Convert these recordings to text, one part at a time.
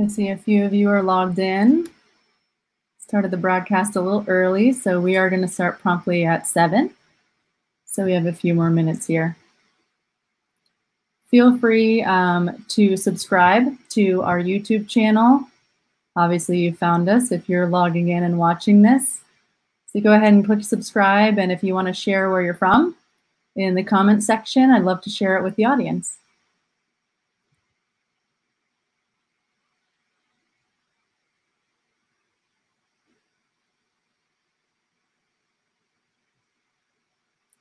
I see a few of you are logged in. Started the broadcast a little early, so we are going to start promptly at 7. So we have a few more minutes here. Feel free um, to subscribe to our YouTube channel. Obviously, you found us if you're logging in and watching this. So go ahead and click subscribe. And if you want to share where you're from in the comment section, I'd love to share it with the audience.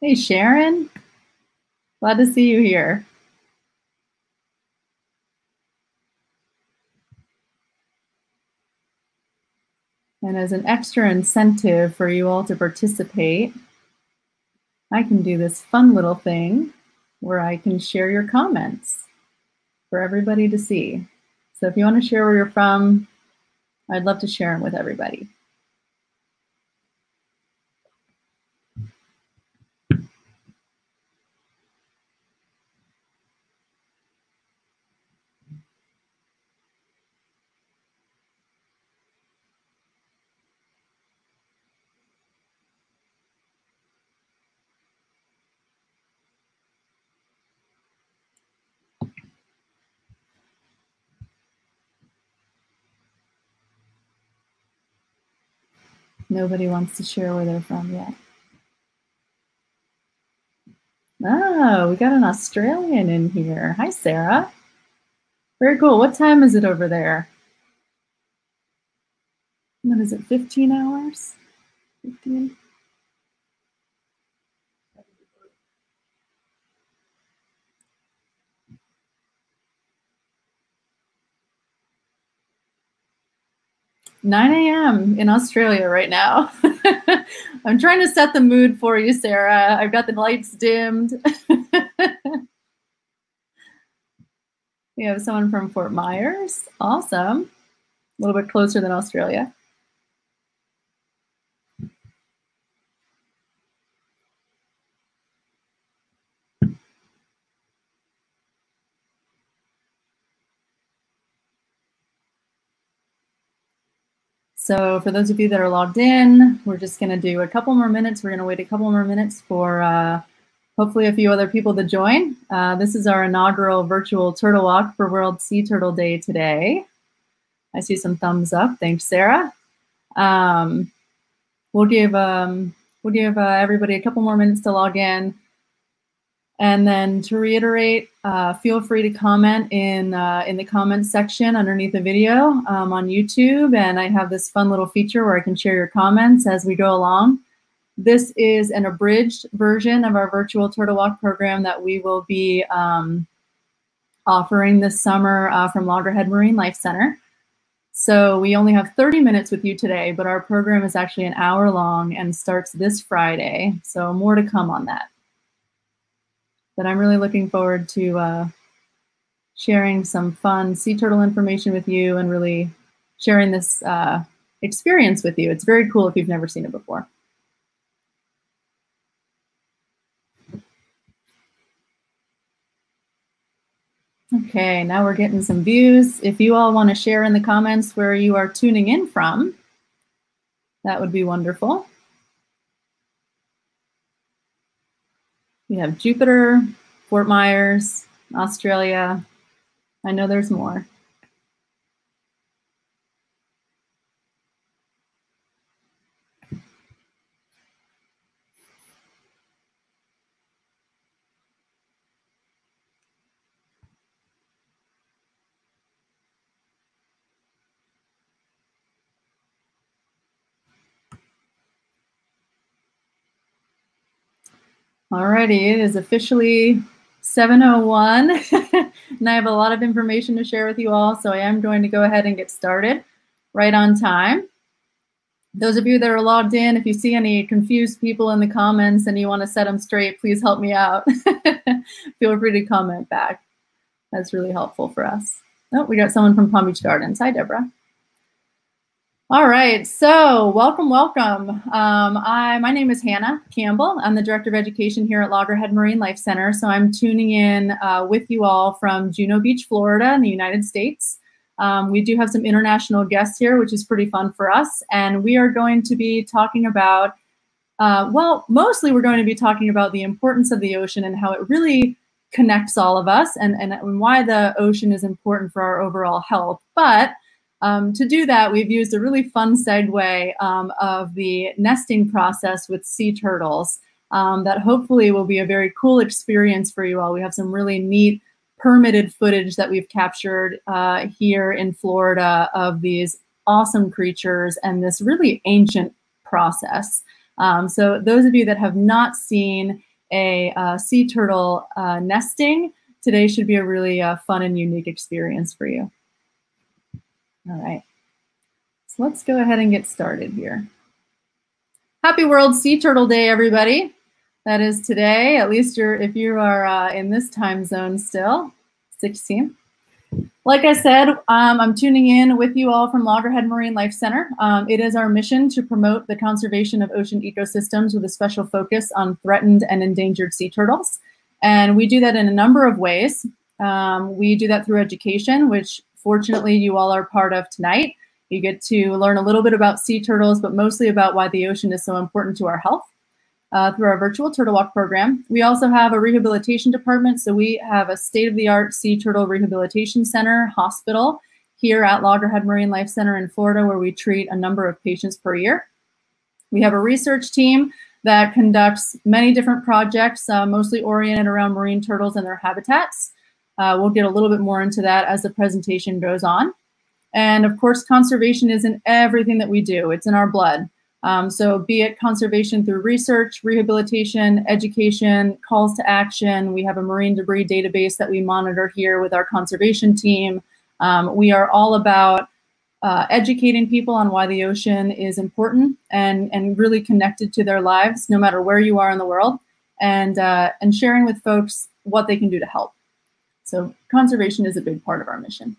Hey, Sharon. Glad to see you here. And as an extra incentive for you all to participate, I can do this fun little thing where I can share your comments for everybody to see. So if you want to share where you're from, I'd love to share them with everybody. Nobody wants to share where they're from yet. Oh, we got an Australian in here. Hi, Sarah. Very cool. What time is it over there? What is it, 15 hours? 15? 9 a.m. in Australia right now. I'm trying to set the mood for you, Sarah. I've got the lights dimmed. we have someone from Fort Myers. Awesome. A little bit closer than Australia. So for those of you that are logged in, we're just going to do a couple more minutes. We're going to wait a couple more minutes for uh, hopefully a few other people to join. Uh, this is our inaugural virtual turtle walk for World Sea Turtle Day today. I see some thumbs up. Thanks, Sarah. Um, we'll give um, we'll give uh, everybody a couple more minutes to log in. And then to reiterate, uh, feel free to comment in uh, in the comments section underneath the video um, on YouTube. And I have this fun little feature where I can share your comments as we go along. This is an abridged version of our virtual Turtle Walk program that we will be um, offering this summer uh, from Loggerhead Marinelife Center. So we only have 30 minutes with you today, but our program is actually an hour long and starts this Friday. So more to come on that but I'm really looking forward to uh, sharing some fun sea turtle information with you and really sharing this uh, experience with you. It's very cool if you've never seen it before. Okay, now we're getting some views. If you all want to share in the comments where you are tuning in from, that would be wonderful. We have Jupiter, Fort Myers, Australia. I know there's more. Alrighty, it is officially 701 and I have a lot of information to share with you all, so I am going to go ahead and get started right on time. Those of you that are logged in, if you see any confused people in the comments and you want to set them straight, please help me out. Feel free to comment back. That's really helpful for us. Oh, we got someone from Palm Beach Gardens. Hi, Deborah. All right, so welcome, welcome. Um, I, my name is Hannah Campbell. I'm the Director of Education here at Loggerhead Marinelife Center. So I'm tuning in uh, with you all from Juno Beach, Florida in the United States. Um, we do have some international guests here, which is pretty fun for us. And we are going to be talking about, uh, well, mostly we're going to be talking about the importance of the ocean and how it really connects all of us and, and, why the ocean is important for our overall health. But um, to do that, we've used a really fun segue um, of the nesting process with sea turtles um, that hopefully will be a very cool experience for you all. We have some really neat permitted footage that we've captured uh, here in Florida of these awesome creatures and this really ancient process. Um, so those of you that have not seen a uh, sea turtle uh, nesting, today should be a really uh, fun and unique experience for you. All right, so let's go ahead and get started here. Happy World Sea Turtle Day, everybody. That is today, at least you're, if you are uh, in this time zone still, 16. Like I said, um, I'm tuning in with you all from Loggerhead Marinelife Center. Um, it is our mission to promote the conservation of ocean ecosystems with a special focus on threatened and endangered sea turtles. And we do that in a number of ways. Um, we do that through education, which fortunately you all are part of tonight. You get to learn a little bit about sea turtles, but mostly about why the ocean is so important to our health uh, through our virtual Turtle Walk program. We also have a rehabilitation department. So we have a state-of-the-art sea turtle rehabilitation center hospital here at Loggerhead Marinelife Center in Florida, where we treat a number of patients per year. We have a research team that conducts many different projects, uh, mostly oriented around marine turtles and their habitats. Uh, we'll get a little bit more into that as the presentation goes on. And of course, conservation is in everything that we do. It's in our blood. Um, so be it conservation through research, rehabilitation, education, calls to action. We have a marine debris database that we monitor here with our conservation team. Um, we are all about uh, educating people on why the ocean is important and, and really connected to their lives, no matter where you are in the world, and, uh, and sharing with folks what they can do to help. So conservation is a big part of our mission.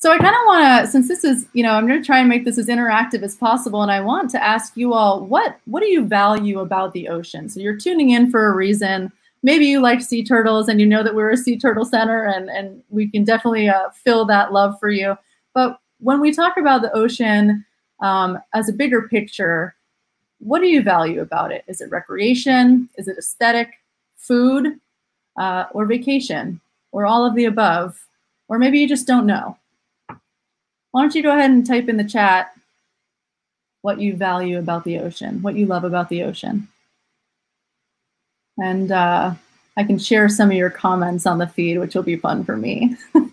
So I kind of want to, since this is, you know, I'm going to try and make this as interactive as possible, and I want to ask you all, what what do you value about the ocean? So you're tuning in for a reason. Maybe you like sea turtles, and you know that we're a sea turtle center, and and we can definitely uh, fill that love for you. But when we talk about the ocean um, as a bigger picture, what do you value about it? Is it recreation? Is it aesthetic? Food? Uh, or vacation? Or all of the above? Or maybe you just don't know. Why don't you go ahead and type in the chat what you value about the ocean, what you love about the ocean. And uh, I can share some of your comments on the feed, which will be fun for me. All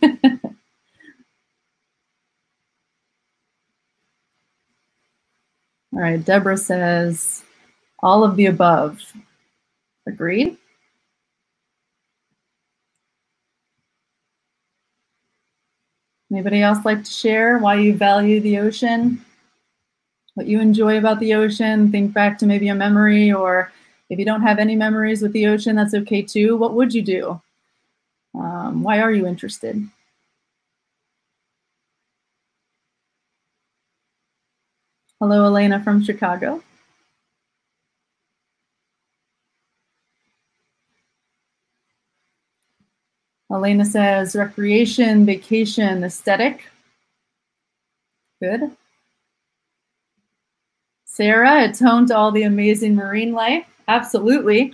right, Deborah says, all of the above. Agreed? Anybody else like to share why you value the ocean? What you enjoy about the ocean? Think back to maybe a memory, or if you don't have any memories with the ocean, that's okay too. What would you do? Um, why are you interested? Hello, Elena from Chicago. Elena says recreation, vacation, aesthetic. Good. Sarah, it's home to all the amazing marine life. Absolutely.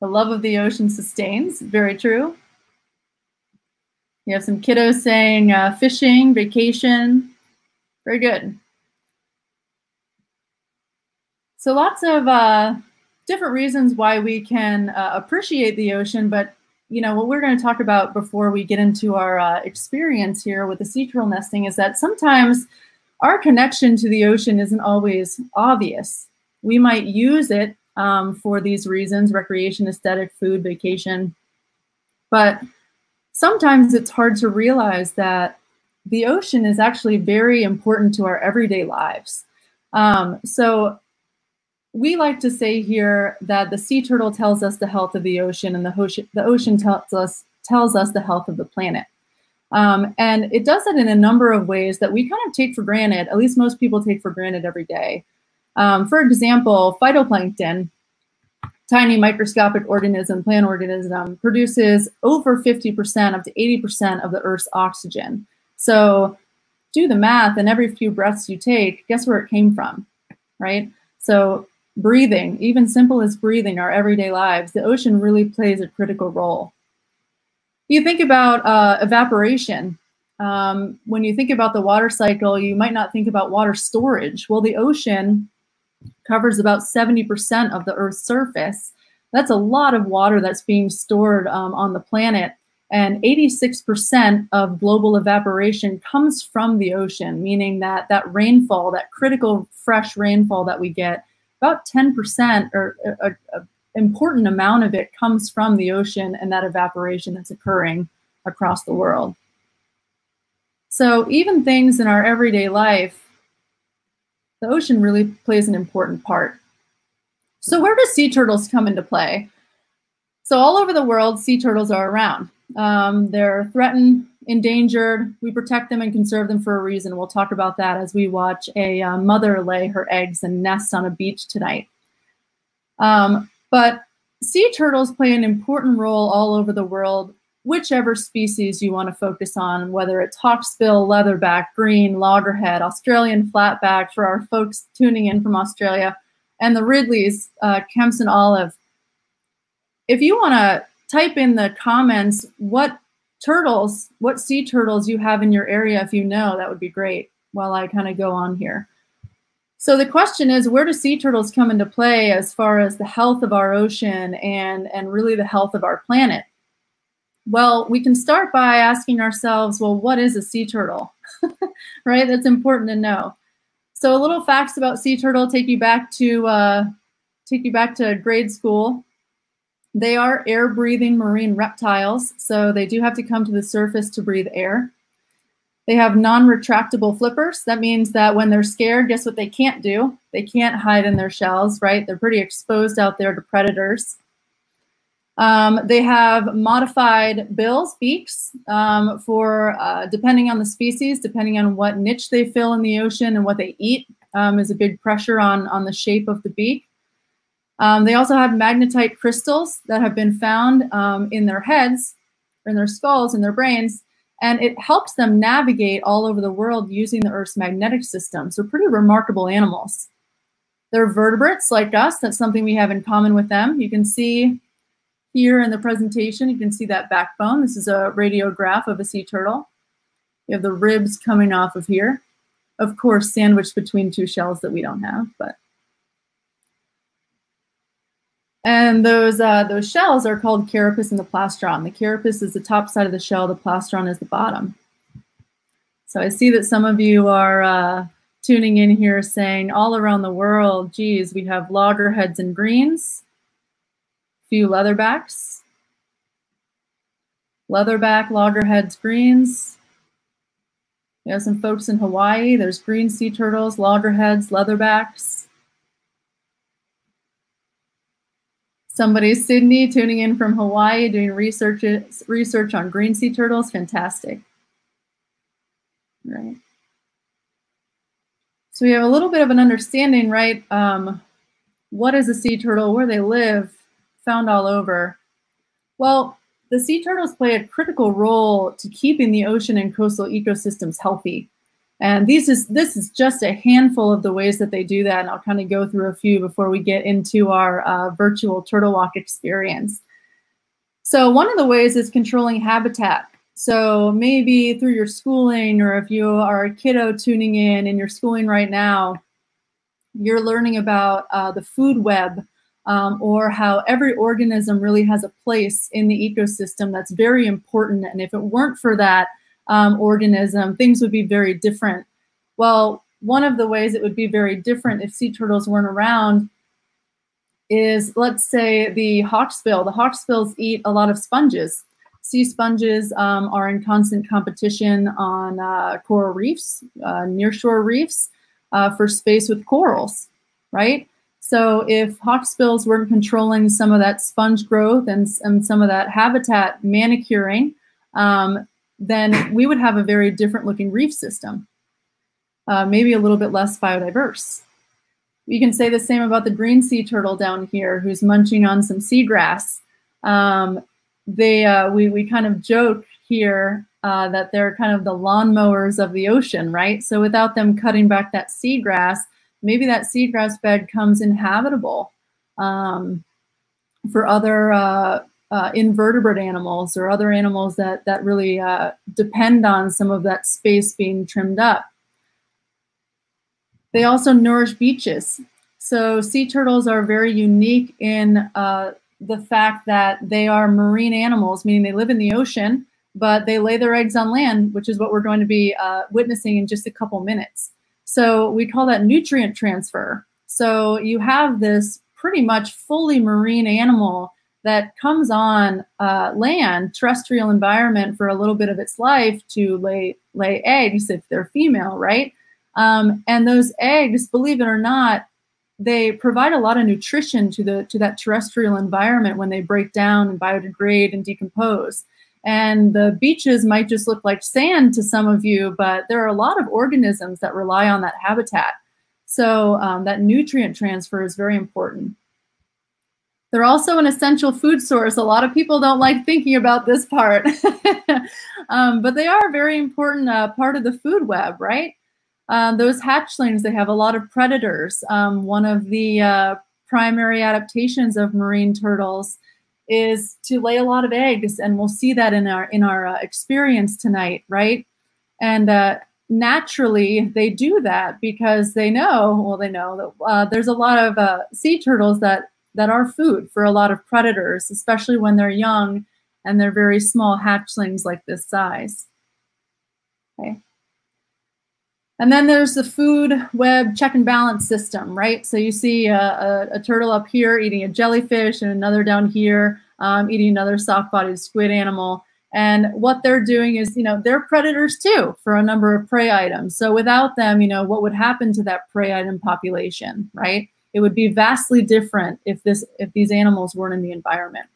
The love of the ocean sustains. Very true. You have some kiddos saying uh, fishing, vacation. Very good. So lots of uh, different reasons why we can uh, appreciate the ocean, but you know what we're going to talk about before we get into our uh, experience here with the sea turtle nesting is that sometimes our connection to the ocean isn't always obvious. We might use it um, for these reasons, recreation, aesthetic, food, vacation, but sometimes it's hard to realize that the ocean is actually very important to our everyday lives. Um, so we like to say here that the sea turtle tells us the health of the ocean and the ocean, the ocean tells us, tells us the health of the planet. Um, and it does it in a number of ways that we kind of take for granted, at least most people take for granted every day. Um, for example, phytoplankton tiny microscopic organism, plant organism, produces over 50% up to 80% of the Earth's oxygen. So do the math, and every few breaths you take, guess where it came from, right? So breathing, even simple as breathing, our everyday lives, the ocean really plays a critical role. You think about uh, evaporation. Um, when you think about the water cycle, you might not think about water storage. Well, the ocean covers about 70% of the Earth's surface. That's a lot of water that's being stored um, on the planet. And 86% of global evaporation comes from the ocean, meaning that that rainfall, that critical fresh rainfall that we get, about 10% or an important amount of it comes from the ocean and that evaporation that's occurring across the world. So even things in our everyday life, the ocean really plays an important part. So where do sea turtles come into play? So all over the world, sea turtles are around. Um, they're threatened, endangered. We protect them and conserve them for a reason. We'll talk about that as we watch a uh, mother lay her eggs and nest on a beach tonight. Um, but sea turtles play an important role all over the world, whichever species you want to focus on, whether it's hawksbill, leatherback, green, loggerhead, Australian flatback for our folks tuning in from Australia, and the Ridley's, uh, Kemp's and olive. If you want to type in the comments what turtles, what sea turtles you have in your area if you know, that would be great while I kind of go on here. So the question is, where do sea turtles come into play as far as the health of our ocean and, and really the health of our planet? Well, we can start by asking ourselves, well, what is a sea turtle? right? That's important to know. So a little facts about sea turtle take you back to uh, take you back to grade school. They are air-breathing marine reptiles, so they do have to come to the surface to breathe air. They have non-retractable flippers. That means that when they're scared, guess what they can't do? They can't hide in their shells, right? They're pretty exposed out there to predators. Um, they have modified bills, beaks, um, for uh, depending on the species, depending on what niche they fill in the ocean and what they eat, um, is a big pressure on, on the shape of the beak. Um, they also have magnetite crystals that have been found um, in their heads, in their skulls, in their brains, and it helps them navigate all over the world using the Earth's magnetic system. So pretty remarkable animals. They're vertebrates like us. That's something we have in common with them. You can see here in the presentation, you can see that backbone. This is a radiograph of a sea turtle. You have the ribs coming off of here. Of course, sandwiched between two shells that we don't have, but and those, uh, those shells are called carapace and the plastron. The carapace is the top side of the shell, the plastron is the bottom. So I see that some of you are uh, tuning in here saying all around the world, geez, we have loggerheads and greens, few leatherbacks, leatherback, loggerheads, greens. We have some folks in Hawaii. There's green sea turtles, loggerheads, leatherbacks. Somebody, Sydney, tuning in from Hawaii, doing research research on green sea turtles. Fantastic. Right. So we have a little bit of an understanding, right? Um, what is a sea turtle? Where they live? Found all over. Well, the sea turtles play a critical role to keeping the ocean and coastal ecosystems healthy. And these is this is just a handful of the ways that they do that. And I'll kind of go through a few before we get into our uh, virtual turtle walk experience. So one of the ways is controlling habitat. So maybe through your schooling, or if you are a kiddo tuning in and you're schooling right now, you're learning about uh, the food web um, or how every organism really has a place in the ecosystem that's very important. And if it weren't for that, um, organism, things would be very different. Well, one of the ways it would be very different if sea turtles weren't around is, let's say, the hawksbill. The hawksbills eat a lot of sponges. Sea sponges um, are in constant competition on uh, coral reefs, uh, nearshore reefs, uh, for space with corals, right? So if hawksbills weren't controlling some of that sponge growth and, and some of that habitat manicuring, um, then we would have a very different looking reef system, uh, maybe a little bit less biodiverse. You can say the same about the green sea turtle down here who's munching on some seagrass. Um, they, uh, we, we kind of joke here uh, that they're kind of the lawnmowers of the ocean, right? So without them cutting back that seagrass, maybe that seagrass bed comes inhabitable um, for other uh, invertebrate animals or other animals that, that really uh, depend on some of that space being trimmed up. They also nourish beaches. So sea turtles are very unique in uh, the fact that they are marine animals, meaning they live in the ocean, but they lay their eggs on land, which is what we're going to be uh, witnessing in just a couple minutes. So we call that nutrient transfer. So you have this pretty much fully marine animal that comes on uh, land, terrestrial environment for a little bit of its life to lay lay eggs if they're female, right? Um, and those eggs, believe it or not, they provide a lot of nutrition to the to that terrestrial environment when they break down and biodegrade and decompose. And the beaches might just look like sand to some of you, but there are a lot of organisms that rely on that habitat. So um, that nutrient transfer is very important. They're also an essential food source. A lot of people don't like thinking about this part, um, but they are a very important uh, part of the food web, right? Um, those hatchlings, they have a lot of predators. Um, one of the uh, primary adaptations of marine turtles is to lay a lot of eggs, and we'll see that in our in our uh, experience tonight, right? And uh, naturally, they do that because they know, well, they know that uh, there's a lot of uh, sea turtles that that are food for a lot of predators, especially when they're young and they're very small hatchlings like this size. Okay. And then there's the food web check and balance system, right? So you see a, a, a turtle up here eating a jellyfish and another down here um, eating another soft-bodied squid animal. And what they're doing is, you know, they're predators too for a number of prey items. So without them, you know, what would happen to that prey item population, right? It would be vastly different if this if these animals weren't in the environment.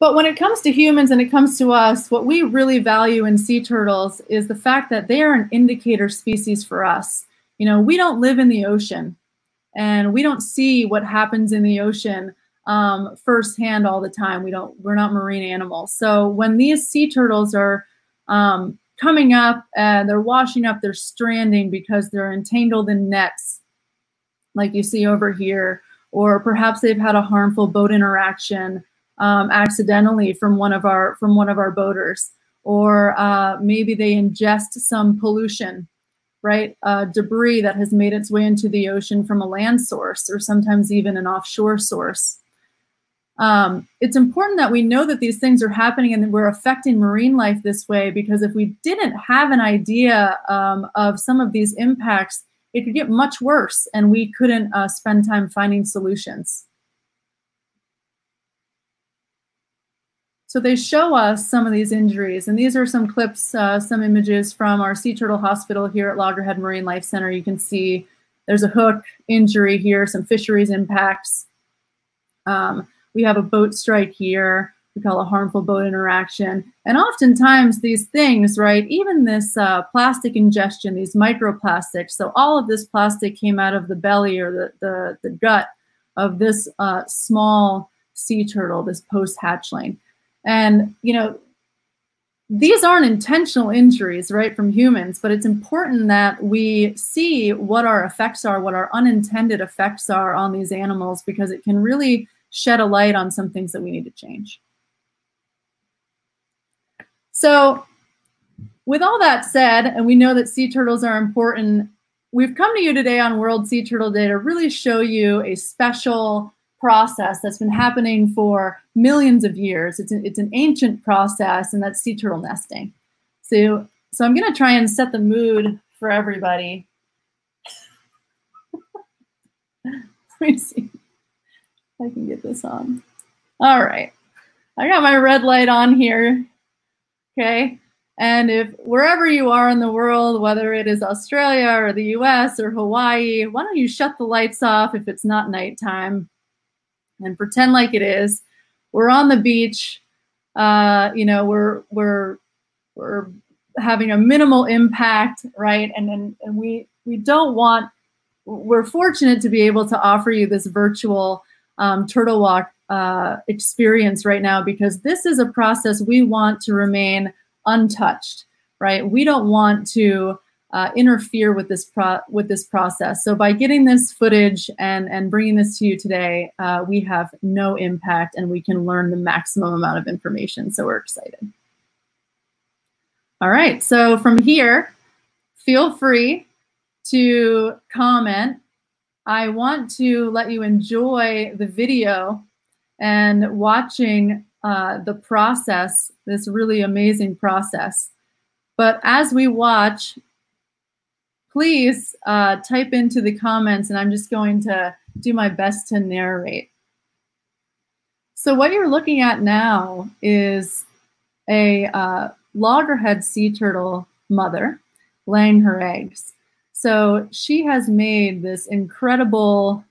But when it comes to humans and it comes to us, what we really value in sea turtles is the fact that they are an indicator species for us. You know, we don't live in the ocean and we don't see what happens in the ocean um, firsthand all the time. We don't, we're not marine animals. So when these sea turtles are um, coming up and they're washing up, they're stranding because they're entangled in nets, like you see over here, or perhaps they've had a harmful boat interaction um, accidentally from one of our from one of our boaters, or uh, maybe they ingest some pollution, right? Uh, debris that has made its way into the ocean from a land source, or sometimes even an offshore source um, it's important that we know that these things are happening and that we're affecting marine life this way because if we didn't have an idea um, of some of these impacts, it could get much worse and we couldn't uh, spend time finding solutions. So they show us some of these injuries, and these are some clips, uh, some images from our Sea Turtle Hospital here at Loggerhead Marinelife Center. You can see there's a hook injury here, some fisheries impacts. Um, we have a boat strike here. We call a harmful boat interaction. And oftentimes these things, right, even this uh, plastic ingestion, these microplastics, so all of this plastic came out of the belly or the, the, the gut of this uh, small sea turtle, this post-hatchling. And, you know, these aren't intentional injuries, right, from humans, but it's important that we see what our effects are, what our unintended effects are on these animals, because it can really shed a light on some things that we need to change. So with all that said, and we know that sea turtles are important, we've come to you today on World Sea Turtle Day to really show you a special process that's been happening for millions of years. It's an, it's an ancient process, and that's sea turtle nesting. So, so I'm going to try and set the mood for everybody. Let me see. I can get this on. All right. I got my red light on here. Okay. And if wherever you are in the world, whether it is Australia or the US or Hawaii, why don't you shut the lights off if it's not nighttime and pretend like it is. We're on the beach. Uh, you know, we're we're we're having a minimal impact, right? And, and, and we, we don't want, we're fortunate to be able to offer you this virtual um, turtle walk uh, experience right now because this is a process we want to remain untouched, right? We don't want to uh, interfere with this pro with this process. So by getting this footage and and bringing this to you today, uh, we have no impact and we can learn the maximum amount of information. So we're excited. All right, so from here, feel free to comment. I want to let you enjoy the video and watching uh, the process, this really amazing process. But as we watch, please uh, type into the comments and I'm just going to do my best to narrate. So what you're looking at now is a uh, loggerhead sea turtle mother laying her eggs. So she has made this incredible,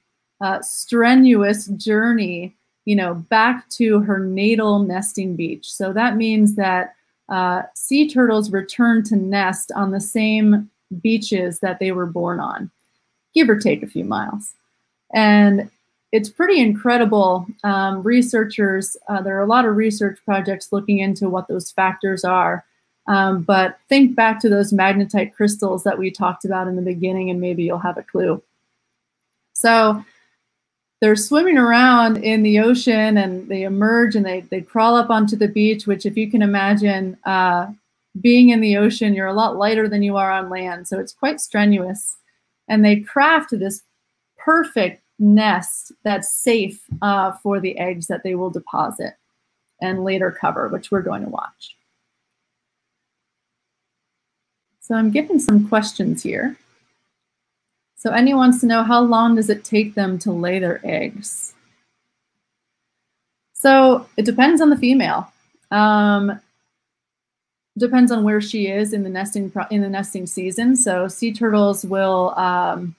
uh, strenuous journey, you know, back to her natal nesting beach. So that means that uh, sea turtles return to nest on the same beaches that they were born on, give or take a few miles. And it's pretty incredible. Um, researchers, uh, there are a lot of research projects looking into what those factors are. Um, but think back to those magnetite crystals that we talked about in the beginning, and maybe you'll have a clue. So they're swimming around in the ocean and they emerge and they, they crawl up onto the beach, which if you can imagine, uh, being in the ocean, you're a lot lighter than you are on land. So it's quite strenuous. And they craft this perfect nest that's safe uh, for the eggs that they will deposit and later cover, which we're going to watch. So I'm given some questions here. So anyone wants to know how long does it take them to lay their eggs? So it depends on the female. Um, depends on where she is in the nesting in the nesting season. So sea turtles will um,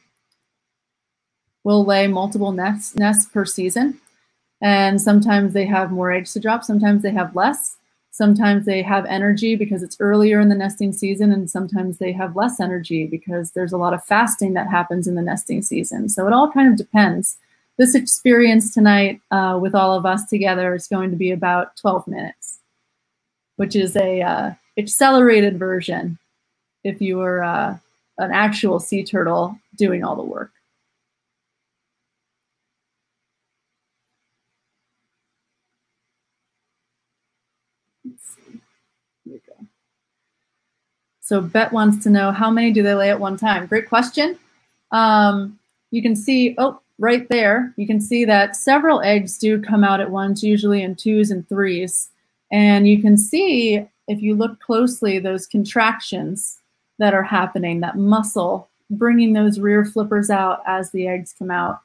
will lay multiple nests nests per season, and sometimes they have more eggs to drop. Sometimes they have less. Sometimes they have energy because it's earlier in the nesting season, and sometimes they have less energy because there's a lot of fasting that happens in the nesting season. So it all kind of depends. This experience tonight uh, with all of us together is going to be about 12 minutes, which is a uh, accelerated version if you were uh, an actual sea turtle doing all the work. So Bet wants to know how many do they lay at one time? Great question. Um, you can see, oh, right there, you can see that several eggs do come out at once, usually in twos and threes. And you can see if you look closely, those contractions that are happening, that muscle bringing those rear flippers out as the eggs come out.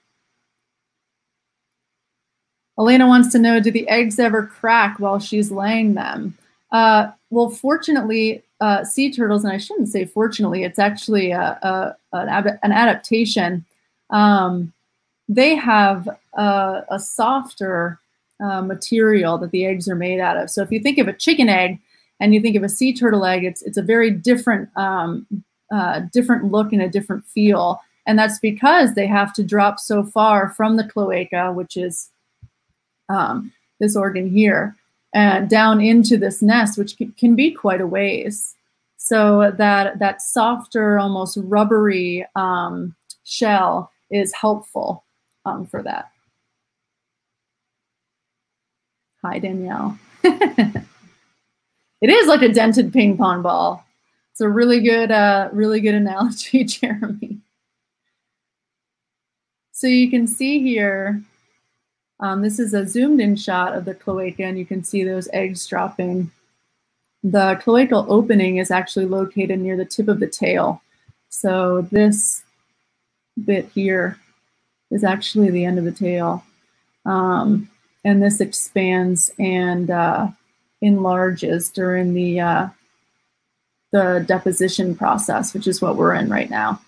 Elena wants to know, do the eggs ever crack while she's laying them? Uh, well, fortunately, uh, sea turtles, and I shouldn't say fortunately, it's actually a, a, an, adaptation. Um, they have a, a softer uh, material that the eggs are made out of. So if you think of a chicken egg, and you think of a sea turtle egg, it's it's a very different um, uh, different look and a different feel, and that's because they have to drop so far from the cloaca, which is um, this organ here, and down into this nest, which can be quite a ways. So that that softer, almost rubbery um, shell is helpful um, for that. Hi, Danielle. It is like a dented ping pong ball. It's a really good, uh, really good analogy, Jeremy. So you can see here, um, this is a zoomed in shot of the cloaca and you can see those eggs dropping. The cloacal opening is actually located near the tip of the tail. So this bit here is actually the end of the tail. Um, and this expands and uh, enlarges during the uh, the deposition process, which is what we're in right now.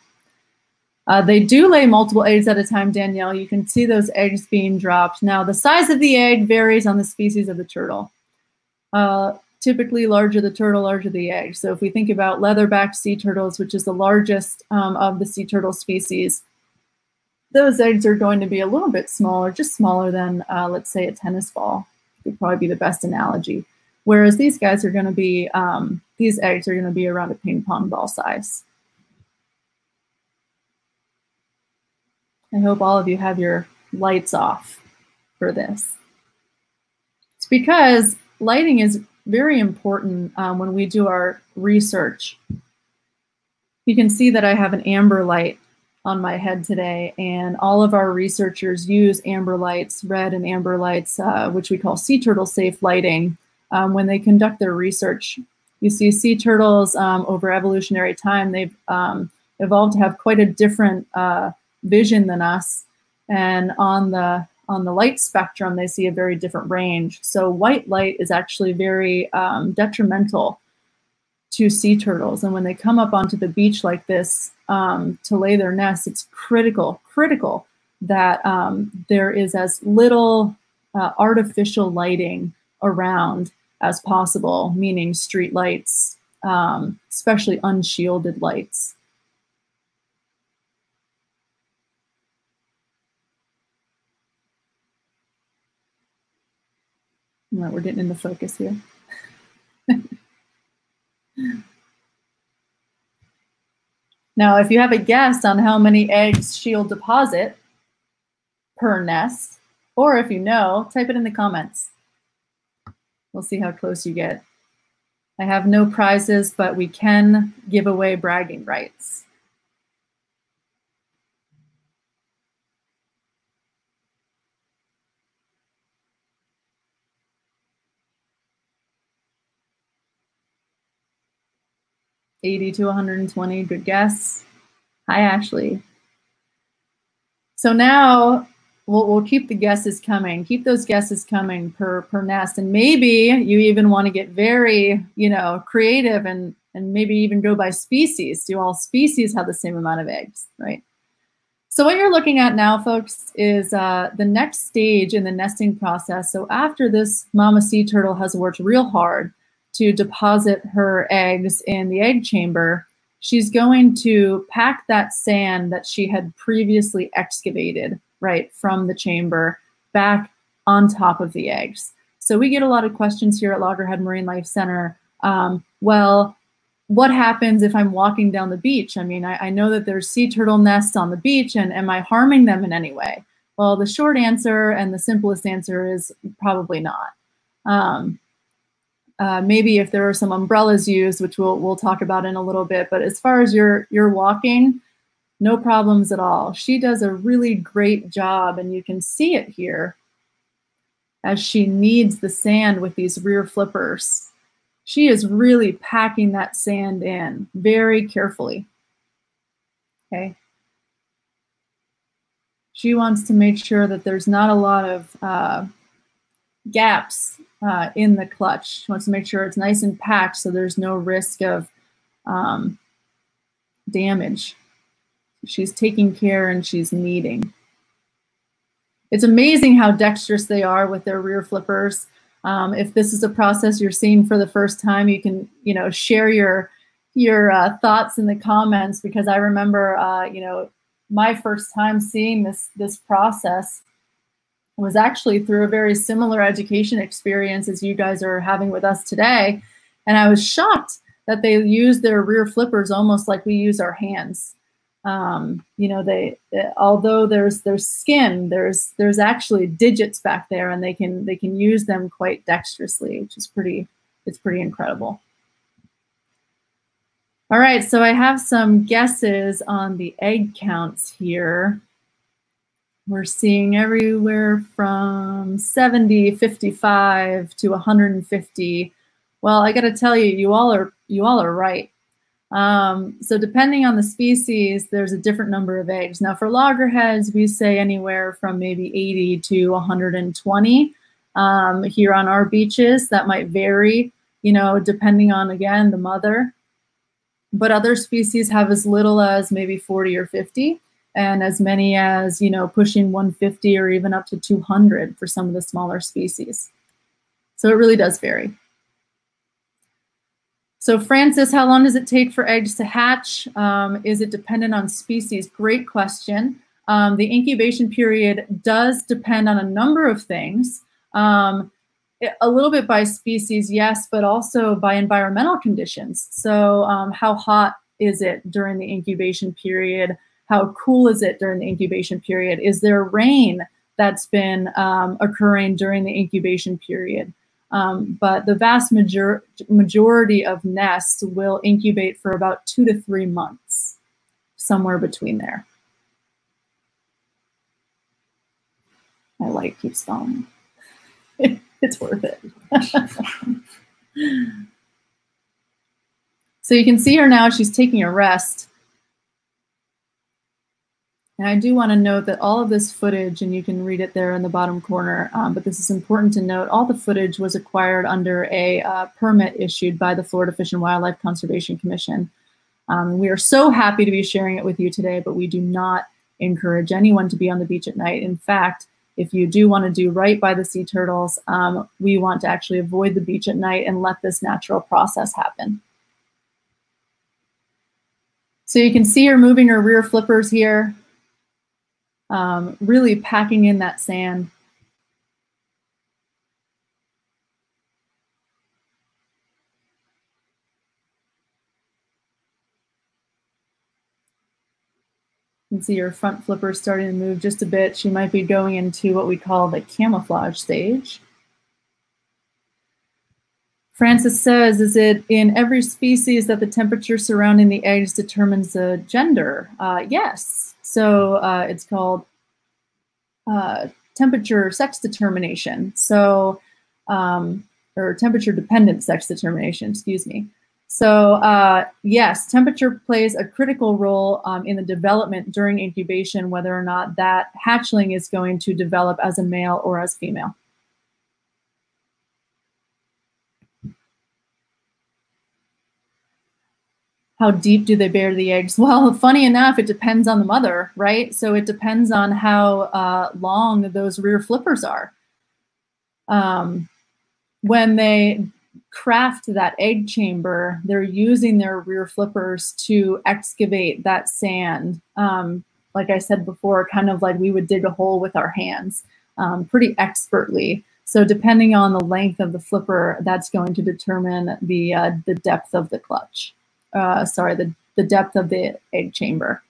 Uh, they do lay multiple eggs at a time, Danielle. You can see those eggs being dropped. Now, the size of the egg varies on the species of the turtle. Uh, typically larger the turtle, larger the egg. So if we think about leatherback sea turtles, which is the largest um, of the sea turtle species, those eggs are going to be a little bit smaller, just smaller than, uh, let's say, a tennis ball. Would probably be the best analogy. Whereas these guys are going to be, um, these eggs are going to be around a ping pong ball size. I hope all of you have your lights off for this. It's because lighting is very important um, when we do our research. You can see that I have an amber light on my head today, and all of our researchers use amber lights, red and amber lights, uh, which we call sea turtle safe lighting, um, when they conduct their research. You see sea turtles um, over evolutionary time, they've um, evolved to have quite a different uh, vision than us. And on the on the light spectrum, they see a very different range. So white light is actually very um, detrimental to sea turtles. And when they come up onto the beach like this um, to lay their nests, it's critical, critical that um, there is as little uh, artificial lighting around as possible, meaning street lights, um, especially unshielded lights. We're getting into focus here. now, if you have a guess on how many eggs she'll deposit per nest, or if you know, type it in the comments. We'll see how close you get. I have no prizes, but we can give away bragging rights. 80 to 120. Good guess. Hi, Ashley. So now we'll, we'll keep the guesses coming. Keep those guesses coming per, per nest. And maybe you even want to get very, you know, creative and, and maybe even go by species. Do all species have the same amount of eggs, right? So what you're looking at now, folks, is uh, the next stage in the nesting process. So after this mama sea turtle has worked real hard to deposit her eggs in the egg chamber, she's going to pack that sand that she had previously excavated, right, from the chamber back on top of the eggs. So we get a lot of questions here at Loggerhead Marinelife Center. Um, well, what happens if I'm walking down the beach? I mean, I, I, know that there's sea turtle nests on the beach, and am I harming them in any way? Well, the short answer and the simplest answer is probably not. Um, uh, maybe if there are some umbrellas used, which we'll, we'll talk about in a little bit. But as far as your, your walking, no problems at all. She does a really great job, and you can see it here as she kneads the sand with these rear flippers. She is really packing that sand in very carefully. Okay. She wants to make sure that there's not a lot of uh, gaps uh, in the clutch. She wants to make sure it's nice and packed so there's no risk of um, damage. She's taking care and she's kneading. It's amazing how dexterous they are with their rear flippers. Um, if this is a process you're seeing for the first time, you can, you know, share your your uh, thoughts in the comments because I remember, uh, you know, my first time seeing this this process was actually through a very similar education experience as you guys are having with us today. And I was shocked that they use their rear flippers almost like we use our hands. Um, you know, they, although there's there's skin, there's there's actually digits back there, and they can they can use them quite dexterously, which is pretty it's pretty incredible. All right, so I have some guesses on the egg counts here. We're seeing everywhere from 70, 55 to 150. Well, I got to tell you, you all are you all are right. Um, so depending on the species, there's a different number of eggs. Now for loggerheads, we say anywhere from maybe 80 to 120 um, here on our beaches. That might vary, you know, depending on, again, the mother. But other species have as little as maybe 40 or 50 and as many as, you know, pushing 150 or even up to 200 for some of the smaller species. So it really does vary. So Francis, how long does it take for eggs to hatch? Um, is it dependent on species? Great question. Um, the incubation period does depend on a number of things. Um, a little bit by species, yes, but also by environmental conditions. So um, how hot is it during the incubation period? How cool is it during the incubation period? Is there rain that's been um, occurring during the incubation period? Um, but the vast major majority of nests will incubate for about two to three months, somewhere between there. My light keeps falling. it's worth it. so you can see her now, she's taking a rest. And I do want to note that all of this footage, and you can read it there in the bottom corner, um, but this is important to note, all the footage was acquired under a uh, permit issued by the Florida Fish and Wildlife Conservation Commission. Um, we are so happy to be sharing it with you today, but we do not encourage anyone to be on the beach at night. In fact, if you do want to do right by the sea turtles, um, we want to actually avoid the beach at night and let this natural process happen. So you can see her moving her rear flippers here um, really packing in that sand. You can see your front flipper starting to move just a bit. She might be going into what we call the camouflage stage. Francis says, is it in every species that the temperature surrounding the eggs determines the gender? Uh, yes. So uh, it's called uh, temperature sex determination. So, um, or temperature dependent sex determination, excuse me. So uh, yes, temperature plays a critical role um, in the development during incubation, whether or not that hatchling is going to develop as a male or as female. How deep do they bear the eggs? Well, funny enough, it depends on the mother, right? So it depends on how uh, long those rear flippers are. Um, when they craft that egg chamber, they're using their rear flippers to excavate that sand. Um, like I said before, kind of like we would dig a hole with our hands, um, pretty expertly. So depending on the length of the flipper, that's going to determine the, uh, the depth of the clutch uh, sorry, the, the depth of the egg chamber.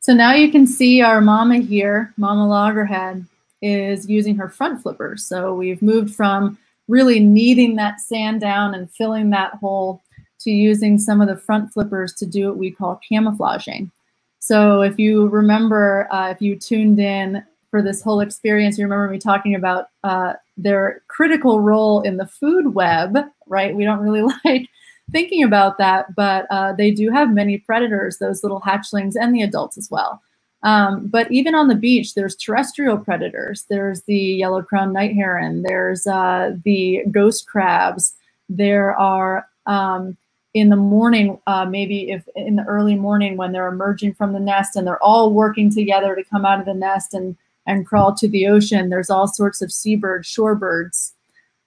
So now you can see our mama here, Mama Loggerhead, is using her front flippers. So we've moved from really kneading that sand down and filling that hole to using some of the front flippers to do what we call camouflaging. So if you remember, uh, if you tuned in for this whole experience, you remember me talking about uh, their critical role in the food web, right? We don't really like thinking about that, but uh, they do have many predators, those little hatchlings and the adults as well. Um, but even on the beach, there's terrestrial predators. There's the yellow crowned night heron. There's uh, the ghost crabs. There are um, in the morning, uh, maybe if in the early morning when they're emerging from the nest and they're all working together to come out of the nest and and crawl to the ocean. There's all sorts of seabirds, shorebirds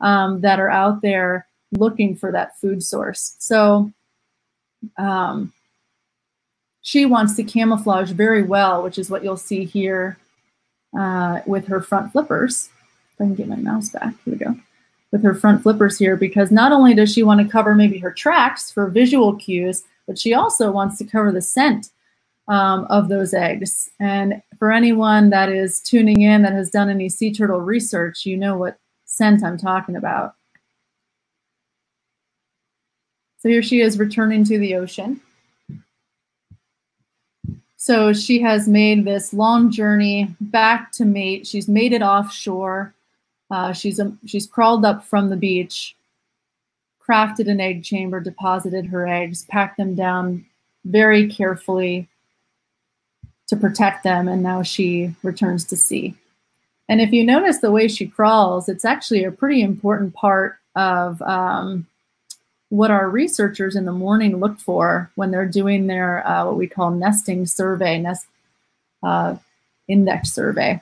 um, that are out there looking for that food source. So um, she wants to camouflage very well, which is what you'll see here uh, with her front flippers. If I can get my mouse back, here we go. With her front flippers here, because not only does she want to cover maybe her tracks for visual cues, but she also wants to cover the scent um, of those eggs. And for anyone that is tuning in that has done any sea turtle research, you know what scent I'm talking about. So here she is returning to the ocean. So she has made this long journey back to mate. She's made it offshore. Uh, she's, um, she's crawled up from the beach, crafted an egg chamber, deposited her eggs, packed them down very carefully, to protect them, and now she returns to sea. And if you notice the way she crawls, it's actually a pretty important part of um, what our researchers in the morning look for when they're doing their uh, what we call nesting survey, nest uh, index survey.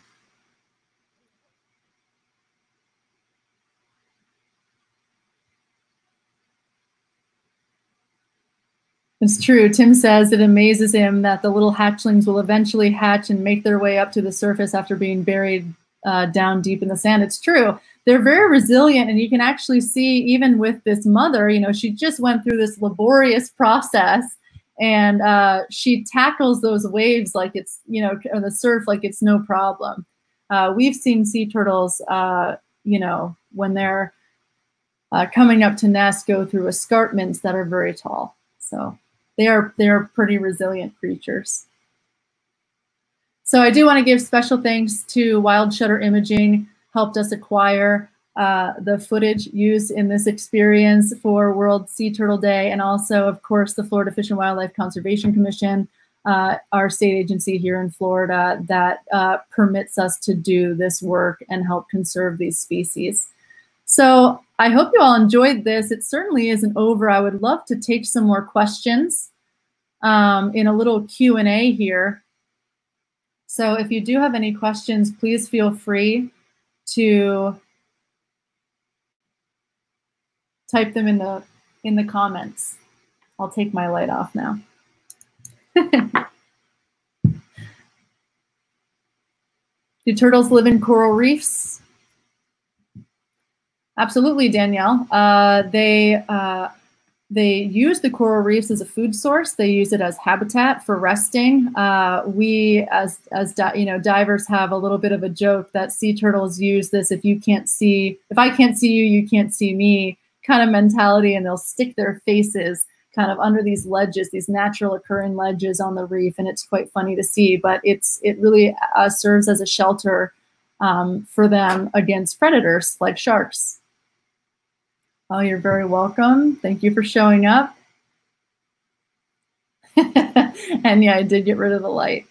It's true. Tim says it amazes him that the little hatchlings will eventually hatch and make their way up to the surface after being buried uh, down deep in the sand. It's true. They're very resilient, and you can actually see even with this mother, you know, she just went through this laborious process and uh, she tackles those waves like it's, you know, or the surf like it's no problem. Uh, we've seen sea turtles, uh, you know, when they're uh, coming up to nest, go through escarpments that are very tall. So they are they are pretty resilient creatures. So I do want to give special thanks to Wild Shutter Imaging, helped us acquire uh, the footage used in this experience for World Sea Turtle Day, and also, of course, the Florida Fish and Wildlife Conservation Commission, uh, our state agency here in Florida that uh, permits us to do this work and help conserve these species. So I hope you all enjoyed this. It certainly isn't over. I would love to take some more questions um, in a little Q&A here. So if you do have any questions, please feel free to type them in the in the comments. I'll take my light off now. Do turtles live in coral reefs? Absolutely, Danielle. Uh, they uh, they use the coral reefs as a food source. They use it as habitat for resting. Uh, we, as as you know, divers have a little bit of a joke that sea turtles use this. If you can't see, if I can't see you, you can't see me, kind of mentality, and they'll stick their faces kind of under these ledges, these natural occurring ledges on the reef, and it's quite funny to see. But it's it really uh, serves as a shelter um, for them against predators like sharks. Oh, you're very welcome. Thank you for showing up. and yeah, I did get rid of the light.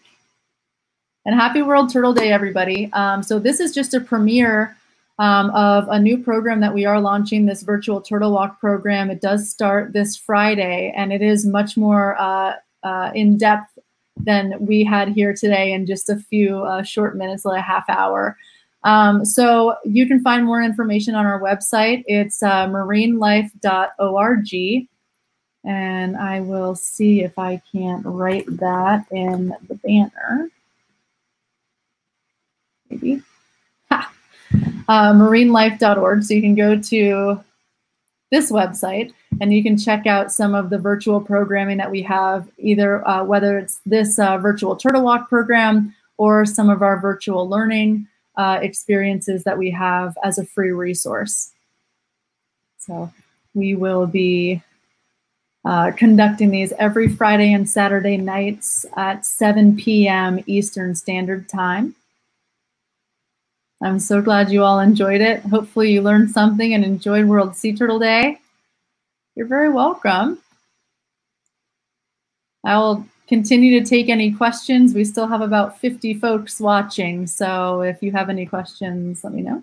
And happy World Turtle Day, everybody. Um, so this is just a premiere um, of a new program that we are launching, this virtual Turtle Walk program. It does start this Friday, and it is much more uh, uh, in-depth than we had here today in just a few uh, short minutes, like a half hour. Um, so you can find more information on our website. It's uh, marinelife.org. And I will see if I can't write that in the banner. Maybe. Ha. Uh, marinelife.org. So you can go to this website and you can check out some of the virtual programming that we have, either uh, whether it's this uh, virtual Turtle Walk program or some of our virtual learning uh, experiences that we have as a free resource. So we will be uh, conducting these every Friday and Saturday nights at 7 p.m. Eastern Standard Time. I'm so glad you all enjoyed it. Hopefully you learned something and enjoyed World Sea Turtle Day. You're very welcome. I will continue to take any questions. We still have about 50 folks watching, so if you have any questions, let me know.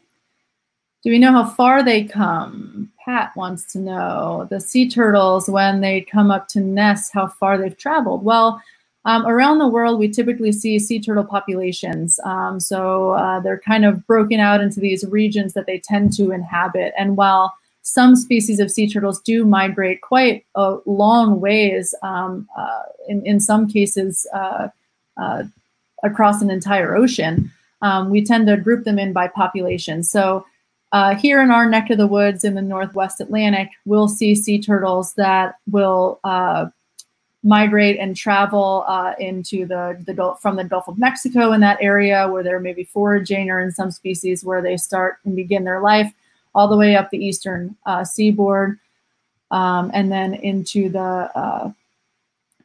Do we know how far they come? Pat wants to know. The sea turtles, when they come up to nest, how far they've traveled. Well, um, around the world, we typically see sea turtle populations. Um, so uh, they're kind of broken out into these regions that they tend to inhabit. And while some species of sea turtles do migrate quite a long ways, um, uh, in, in some cases uh, uh, across an entire ocean. Um, we tend to group them in by population. So uh, here in our neck of the woods in the Northwest Atlantic, we'll see sea turtles that will uh, migrate and travel uh, into the, the Gulf, from the Gulf of Mexico in that area where they're maybe foraging or in some species where they start and begin their life all the way up the eastern uh, seaboard, um, and then into the uh,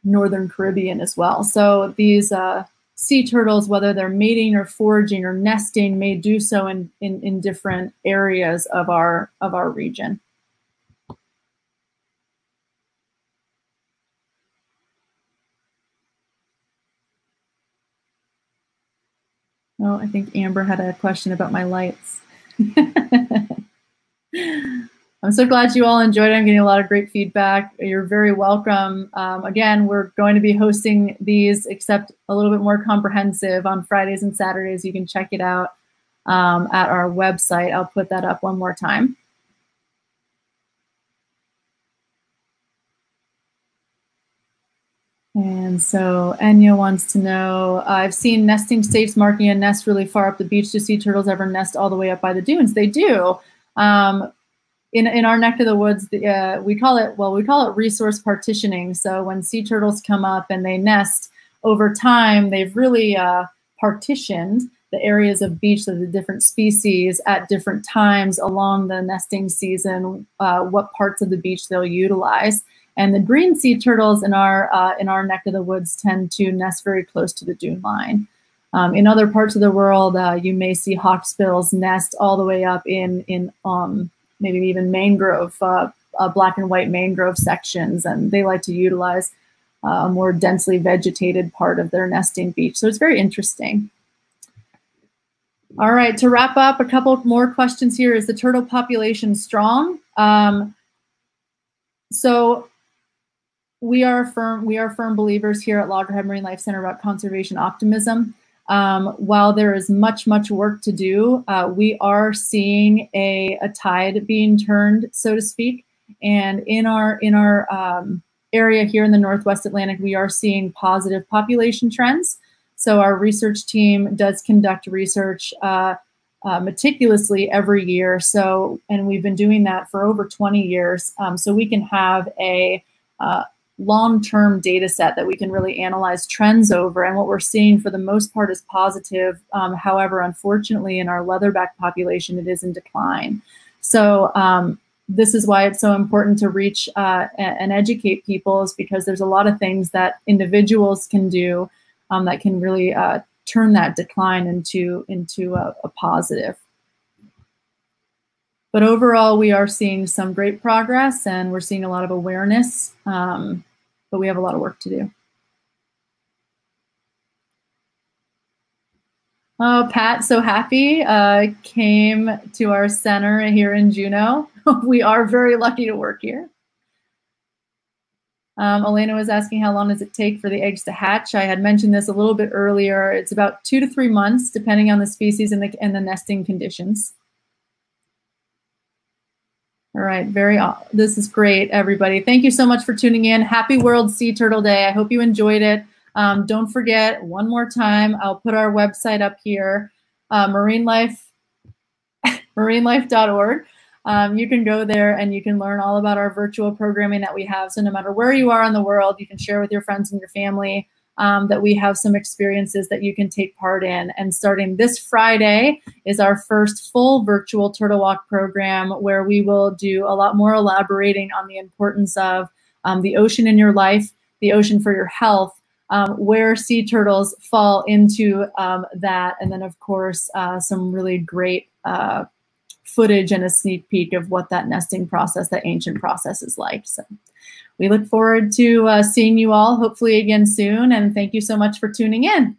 northern Caribbean as well. So these uh, sea turtles, whether they're mating or foraging or nesting, may do so in, in, in different areas of our of our region. Oh, I think Amber had a question about my lights. I'm so glad you all enjoyed it. I'm getting a lot of great feedback. You're very welcome. Um, again, we're going to be hosting these, except a little bit more comprehensive on Fridays and Saturdays. You can check it out um, at our website. I'll put that up one more time. And so Enya wants to know, I've seen nesting states marking a nest really far up the beach. Do sea turtles ever nest all the way up by the dunes? They do. Um, in, in our neck of the woods, the, uh, we call it, well, we call it resource partitioning. So when sea turtles come up and they nest over time, they've really uh, partitioned the areas of beach of the different species at different times along the nesting season, uh, what parts of the beach they'll utilize. And the green sea turtles in our uh, in our neck of the woods tend to nest very close to the dune line. Um, in other parts of the world, uh, you may see hawksbills nest all the way up in in um, maybe even mangrove, uh, uh, black and white mangrove sections, and they like to utilize uh, a more densely vegetated part of their nesting beach. So it's very interesting. All right, to wrap up, a couple more questions here. Is the turtle population strong? Um, so we are firm we are firm believers here at Loggerhead Marinelife Center about conservation optimism. Um, while there is much much work to do, uh, we are seeing a, a tide being turned, so to speak. And in our in our um, area here in the Northwest Atlantic, we are seeing positive population trends. So our research team does conduct research uh, uh, meticulously every year. So, and we've been doing that for over 20 years. Um, so we can have a uh, long-term data set that we can really analyze trends over. And what we're seeing for the most part is positive. Um, however, unfortunately, in our leatherback population, it is in decline. So um, this is why it's so important to reach uh, and educate people is because there's a lot of things that individuals can do um, that can really uh, turn that decline into, into a, a positive. But overall, we are seeing some great progress and we're seeing a lot of awareness, um, but we have a lot of work to do. Oh, Pat, so happy, uh, came to our center here in Juno. we are very lucky to work here. Um, Elena was asking how long does it take for the eggs to hatch? I had mentioned this a little bit earlier. It's about two to three months, depending on the species and the, and the nesting conditions. All right, very, this is great, everybody. Thank you so much for tuning in. Happy World Sea Turtle Day. I hope you enjoyed it. Um, don't forget, one more time, I'll put our website up here, uh, Marine Life, marinelife.org. Um, you can go there and you can learn all about our virtual programming that we have. So no matter where you are in the world, you can share with your friends and your family um, that we have some experiences that you can take part in. And starting this Friday is our first full virtual Turtle Walk program where we will do a lot more elaborating on the importance of um, the ocean in your life, the ocean for your health, um, where sea turtles fall into um, that, and then of course uh, some really great uh, footage and a sneak peek of what that nesting process, that ancient process is like. So we look forward to uh, seeing you all hopefully again soon, and thank you so much for tuning in.